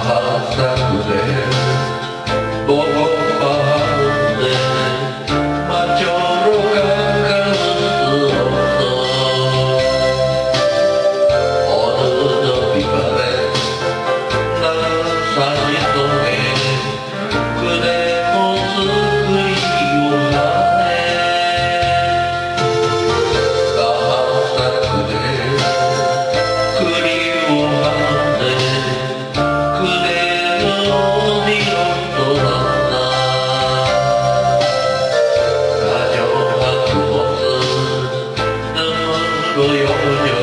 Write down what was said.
Saturday. your,